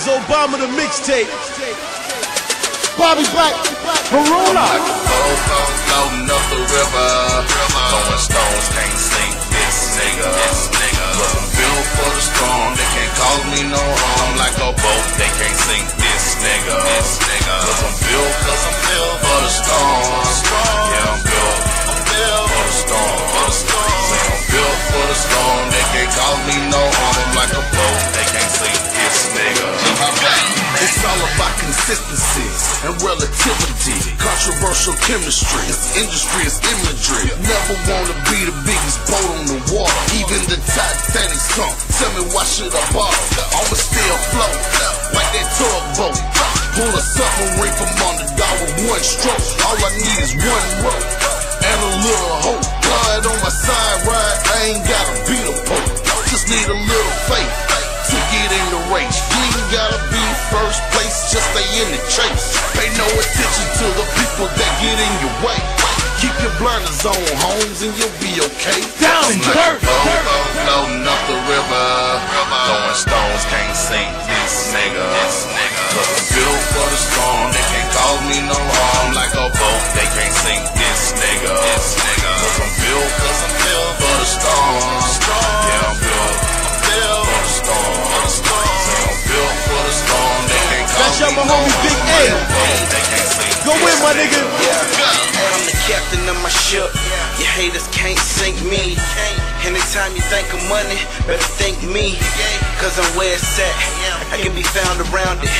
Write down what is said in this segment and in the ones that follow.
Zobama the mixtape. Bobby Black, Maruna. Like a fofo floating up the river. Throwing stones can't sink this nigga. Cause I'm built for the storm. They can't cause me no harm. Like a boat, they can't sink this nigga. Cause I'm built, cause I'm built for the storm. Yeah, I'm built. I'm built for the storm. Say I'm built for the storm. They can't cause me no harm. Like a boat, they can't sink this nigga. It's all about consistency and relativity. Controversial chemistry. This industry is imagery. Never wanna be the biggest boat on the water. Even the Titanic sunk. Tell me why should I bother? I'ma stay afloat like that tugboat. Pull a submarine from under down with one stroke. All I need is one just stay in the chase. Pay no attention to the people that get in your way. Keep your blinders on, Holmes, and you'll be okay. Down Like dirt. a fofo floating up the river. Throwing stones can't sink this nigga. Cause I'm built for the storm. They can't cause me no harm. Like a boat, they can't sink no homie, Big. A. Go in, my nigga. I'm the captain of my ship. Your haters can't sink me. Anytime you think of money, better think me. Cause I'm where it's at. I can be found around it.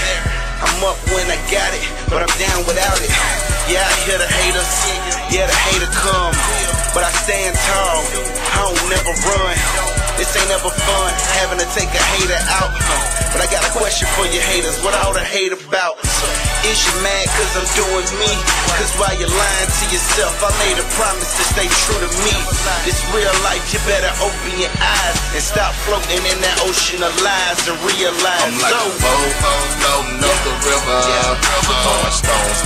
I'm up when I got it, but I'm down without it. Yeah, I hear the haters. Yeah, the hater come. Stand tall. I don't never run. This ain't ever fun, having to take a hater out. But I got a question for you haters. What all the hate about? Is you mad cause I'm doing me? Cause while you're lying to yourself, I made a promise to stay true to me. This real life, you better open your eyes and stop floating in that ocean of lies and realize. I'm like a so, fofo floating up the river. Throwing stones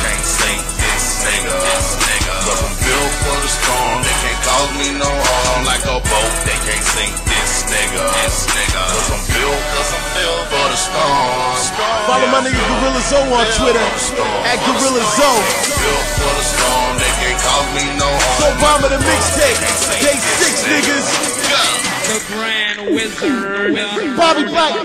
cause me no harm. Like a boat, they can't sink this nigga. Cause I'm built, cause I'm built for the storm. Follow my nigga Gorilla Zoe on Twitter at Gorilla Zoe. Built for the storm. They can't cause me no harm. Zobama the mixtape. Day six niggas. The Grand Wizard. Bobby Black.